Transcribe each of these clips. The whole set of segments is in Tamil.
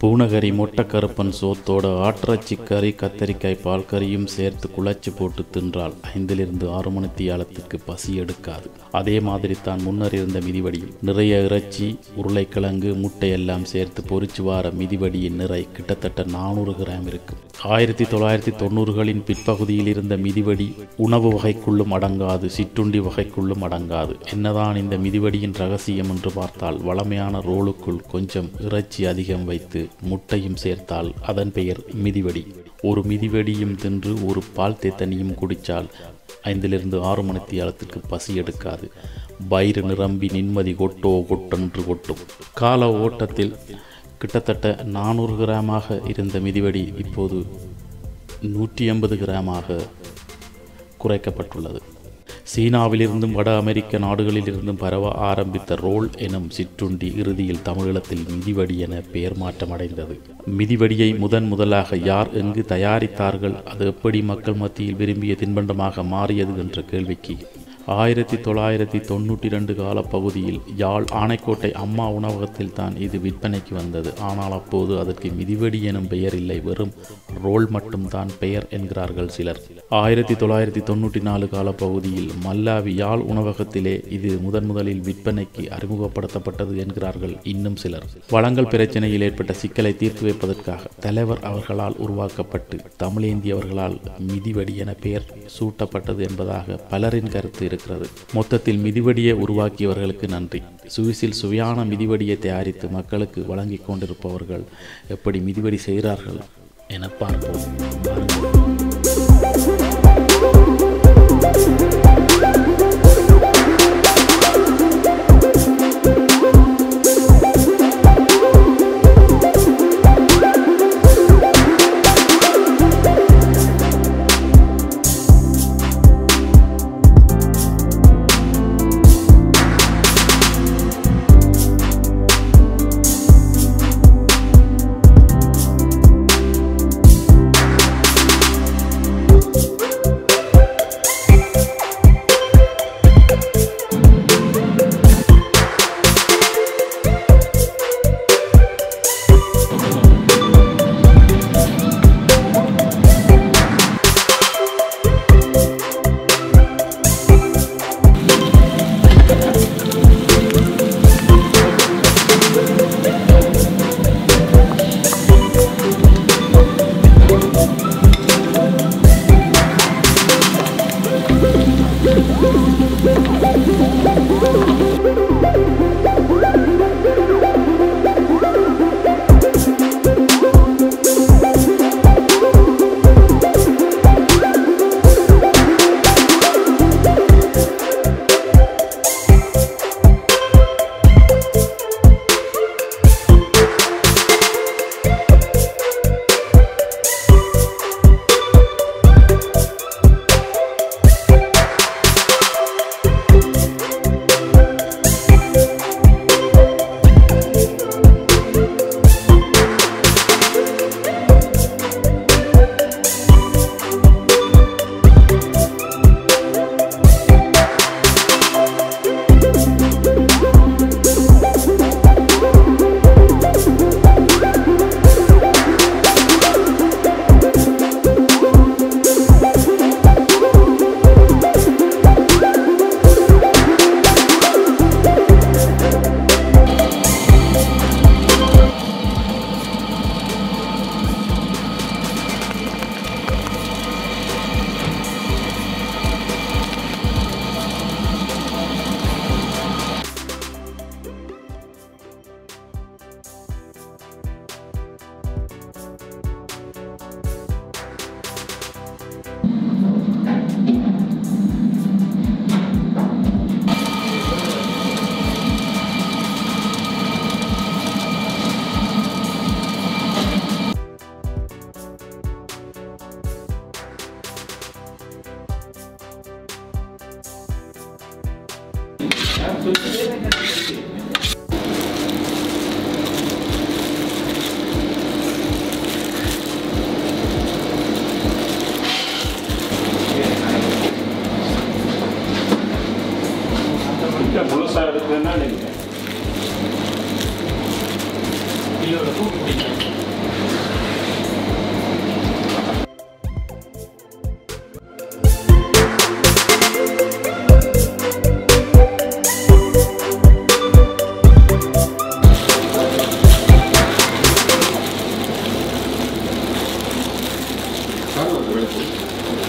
பூனகரி மொட்டக்கருப்பன் சோத்தோட ஆட்டிறைச்சி கறி கத்தரிக்காய் பால் கறியும் சேர்த்து குழச்சி போட்டு தின்றால் ஐந்திலிருந்து ஆறு மணித்தியாலத்துக்கு பசி எடுக்காது. அதே மாதிரி தான் முன்னர் இருந்த மிதிவடியும். நிறைய இறைச்சி உருளைக்கிழங்கு முட்டை எல்லாம் சேர்த்து பொறிச்சு வார மிதிவடியின் நிறை கிட்டத்தட்ட நானூறு கிராம் இருக்கும். ஆயிரத்தி தொள்ளாயிரத்தி தொண்ணூறுகளின் பிற்பகுதியில் இருந்த மிதிவடி உணவு வகைக்குள்ளும் அடங்காது சிற்றுண்டி வகைக்குள்ளும் அடங்காது. என்னதான் இந்த மிதிவடியின் ரகசியம் என்று பார்த்தால் வளமையான ரோலுக்குள் கொஞ்சம் இறைச்சி அதிகம் வைத்து முட்டையும் சேர்த்தால் அதன் பெயர் மிதிவடி. ஒரு மிதிவடியும் தின்று ஒரு பால் தேத்தனியும் குடித்தால் ஐந்திலிருந்து ஆறு மணித்தியாலத்துக்கு பசி எடுக்காது. பயிறு நிரம்பி நிம்மதி கொட்டோ கொட்டென்று கொட்டும். கால ஓட்டத்தில் கிட்டத்தட்ட நானூறு கிராமாக இருந்த மிதிவடி இப்போது நூற்றி எண்பது கிராமாக குறைக்கப்பட்டுள்ளது. சீனாவிலிருந்தும் வட அமெரிக்க நாடுகளிலிருந்தும் பரவ ஆரம்பித்த ரோல் எனும் சிற்றுண்டி இறுதியில் தமிழீழத்தில் மிதிவடி என பெயர் மாற்றமடைந்தது. மிதிவடியை முதன் முதலாக யார் எங்கு தயாரித்தார்கள் அது எப்படி மக்கள் மத்தியில் விரும்பிய தின்பண்டமாக மாறியது என்ற கேள்விக்கு ஆயிரத்தி தொள்ளாயிரத்தி தொண்ணூற்றி ரெண்டு காலப்பகுதியில் யாழ் ஆனைக்கோட்டை அம்மா உணவகத்தில் தான் இது விற்பனைக்கு வந்தது. ஆனால் அப்போது அதற்கு மிதிவடி எனும் பெயர் இல்லை. வெறும் ரோல் மட்டும்தான் பெயர் என்கிறார்கள் சிலர். ஆயிரத்தி தொள்ளாயிரத்தி தொண்ணூற்றி நாலு காலப்பகுதியில் மல்லாவி யாழ் உணவகத்திலே இது முதன் முதலில் விற்பனைக்கு அறிமுகப்படுத்தப்பட்டது என்கிறார்கள் இன்னும் சிலர். வளங்கள் பிரச்சனையில் ஏற்பட்ட சிக்கலை தீர்த்து வைப்பதற்காக தலைவர் அவர்களால் உருவாக்கப்பட்டு தமிழேந்தியவர்களால் மிதிவடி என பெயர் சூட்டப்பட்டது என்பதாக பலரின் கருத்து இருக்கிறது மொத்தத்தில் மிதிவடியை உருவாக்கியவர்களுக்கு நன்றி. சுவிசில் சுவையான மிதிவடியை தயாரித்து மக்களுக்கு வழங்கி கொண்டிருப்பவர்கள் எப்படி மிதிவடி செய்கிறார்கள் என பார்ப்போம்.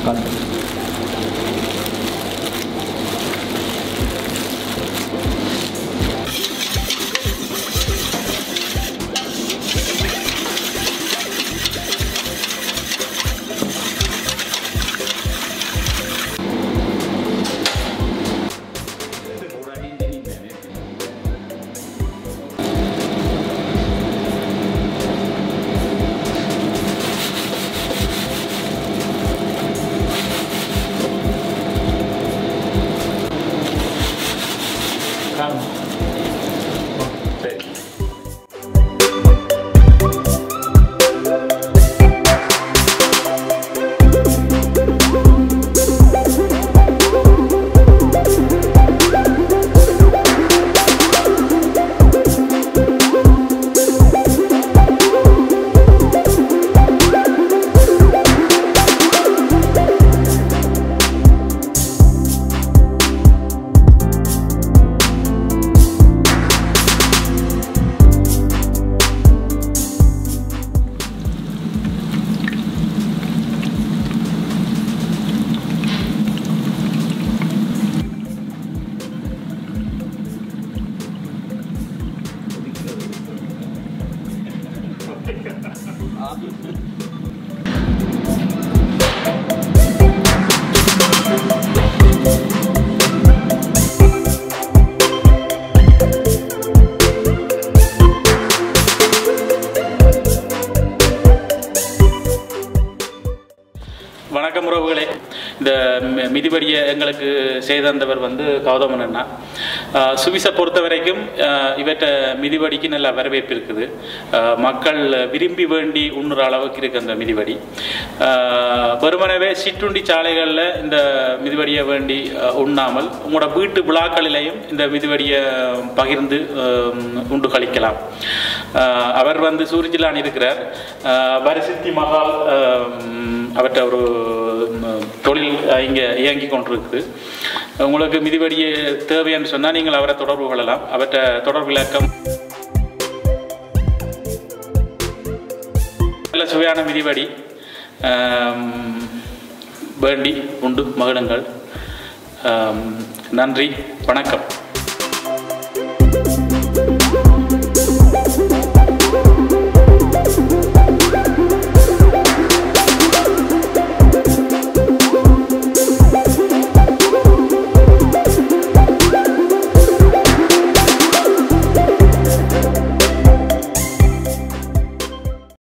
かんない。வணக்கம் உறவுகளே. இந்த மிதிபடியை எங்களுக்கு செய்தந்தவர் வந்து கௌதமன் அண்ணா. சுவிசை சுவிஸை பொறுத்த வரைக்கும் இவற்றை மிதிவடிக்கு நல்ல வரவேற்பு இருக்குது. மக்கள் விரும்பி வேண்டி உண்ணுற அளவுக்கு இருக்கு அந்த மிதிவடி. வருமனவே வெறுமனவே சிற்றுண்டி சாலைகளில் இந்த மிதிவடியை வேண்டி உண்ணாமல் உங்களோட வீட்டு விழாக்களிலையும் இந்த மிதிவடியை பகிர்ந்து உண்டு கழிக்கலாம். அவர் வந்து சூரிஜிலான் இருக்கிறார். வரிசித்தி மகால் அவற்றை ஒரு தொழில் இங்கே இயங்கி கொண்டிருக்குது. உங்களுக்கு மிதிவடி தேவைன்னு சொன்னால் நீங்கள் அவரை தொடர்பு கொள்ளலாம். அவற்றை தொடர்பு விளக்கம் நல்ல சுவையான மிதிவடி வேண்டி உண்டு மகிழுங்கள் நன்றி வணக்கம்.